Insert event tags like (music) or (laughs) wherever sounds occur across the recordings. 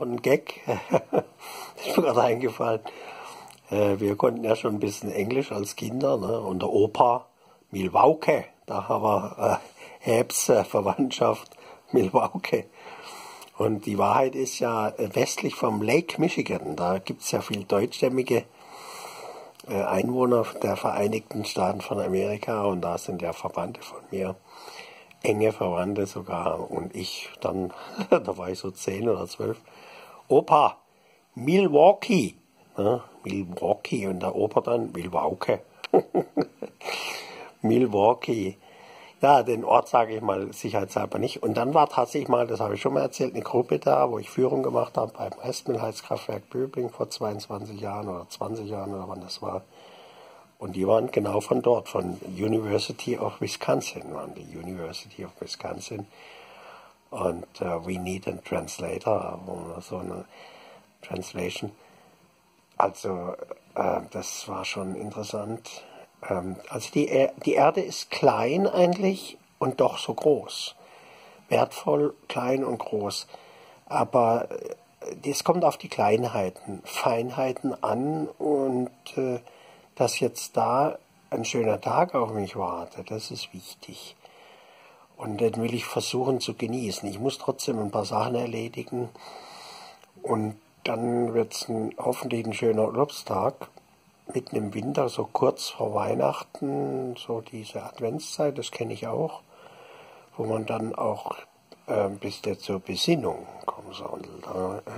Ein Gag, (laughs) ist mir gerade eingefallen. Äh, wir konnten ja schon ein bisschen Englisch als Kinder. Ne? Und der Opa Milwaukee, da haben wir äh, Hebs äh, Verwandtschaft Milwaukee. Und die Wahrheit ist ja äh, westlich vom Lake Michigan, da gibt es ja viel deutschstämmige äh, Einwohner der Vereinigten Staaten von Amerika und da sind ja Verwandte von mir, enge Verwandte sogar und ich dann, (laughs) da war ich so zehn oder zwölf, Opa, Milwaukee, ne? Milwaukee und der Opa dann Milwaukee. (laughs) Milwaukee. Ja, den Ort sage ich mal sicherheitshalber nicht. Und dann war tatsächlich mal, das habe ich schon mal erzählt, eine Gruppe da, wo ich Führung gemacht habe beim Westmühlheizkraftwerk Böbling vor 22 Jahren oder 20 Jahren oder wann das war. Und die waren genau von dort, von University of Wisconsin, waren die University of Wisconsin. Und uh, we need a translator, so eine Translation. Also, äh, das war schon interessant. Ähm, also die, er die Erde ist klein eigentlich und doch so groß. Wertvoll, klein und groß. Aber es äh, kommt auf die Kleinheiten, Feinheiten an und äh, dass jetzt da ein schöner Tag auf mich wartet, das ist wichtig. Und den will ich versuchen zu genießen. Ich muss trotzdem ein paar Sachen erledigen und dann wird es hoffentlich ein schöner Urlaubstag mitten im Winter, so kurz vor Weihnachten, so diese Adventszeit, das kenne ich auch, wo man dann auch äh, bis der zur Besinnung kommen soll. Äh,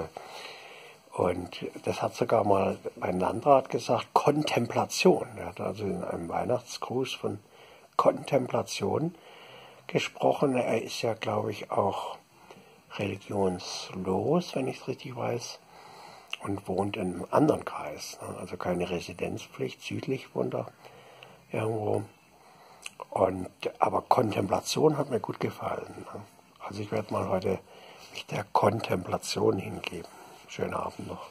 und das hat sogar mal mein Landrat gesagt, Kontemplation. Er hat also in einem Weihnachtsgruß von Kontemplation gesprochen. Er ist ja, glaube ich, auch religionslos, wenn ich es richtig weiß und wohnt in einem anderen Kreis. Ne? Also keine Residenzpflicht, südlich wohnt er irgendwo. Und, aber Kontemplation hat mir gut gefallen. Ne? Also ich werde mal heute mich der Kontemplation hingeben. Schönen Abend noch.